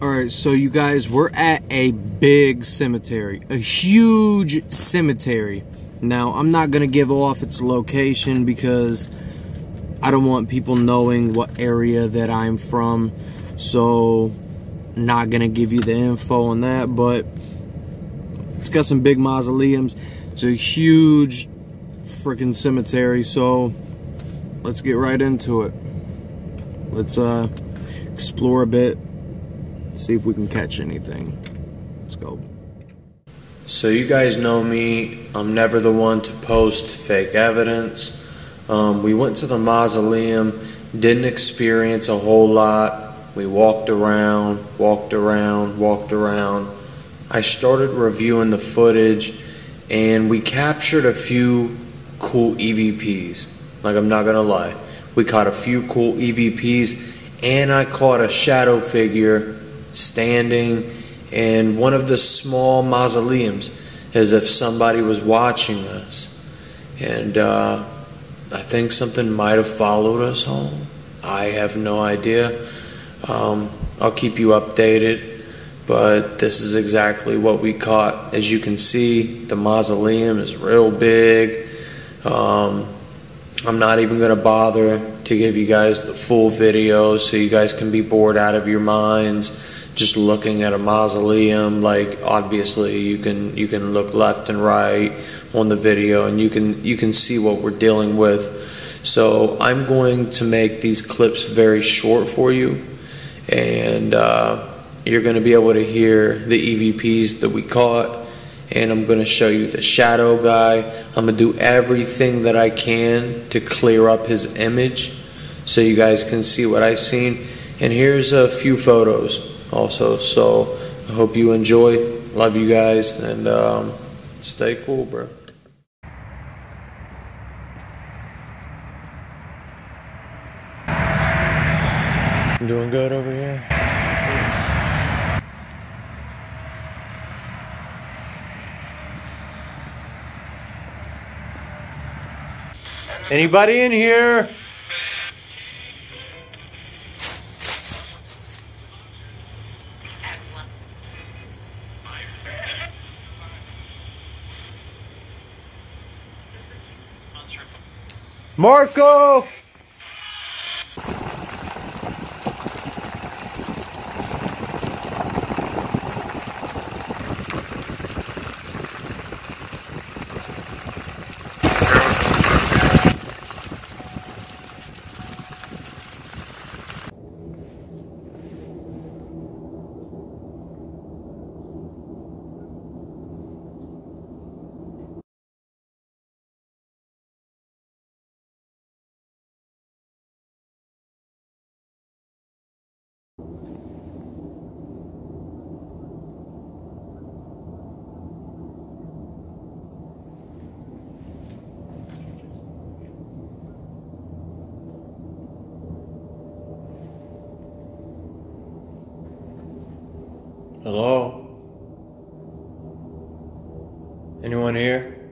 All right, so you guys, we're at a big cemetery, a huge cemetery. Now, I'm not going to give off its location because I don't want people knowing what area that I'm from. So, not going to give you the info on that, but it's got some big mausoleums. It's a huge freaking cemetery, so let's get right into it. Let's uh explore a bit, see if we can catch anything. Let's go. So you guys know me. I'm never the one to post fake evidence. Um, we went to the mausoleum, didn't experience a whole lot. We walked around, walked around, walked around. I started reviewing the footage, and we captured a few cool EVPs. Like I'm not gonna lie, we caught a few cool EVPs and I caught a shadow figure standing in one of the small mausoleums as if somebody was watching us. And uh, I think something might have followed us home. I have no idea. Um, I'll keep you updated, but this is exactly what we caught. As you can see, the mausoleum is real big. Um, I'm not even going to bother to give you guys the full video so you guys can be bored out of your minds just looking at a mausoleum like obviously you can you can look left and right on the video and you can you can see what we're dealing with so I'm going to make these clips very short for you and uh, you're going to be able to hear the EVPs that we caught and I'm going to show you the shadow guy. I'm going to do everything that I can to clear up his image so you guys can see what I've seen. And here's a few photos also. So I hope you enjoy. Love you guys and um, stay cool, bro. Doing good over here. Anybody in here? Marco! Hello? Anyone here?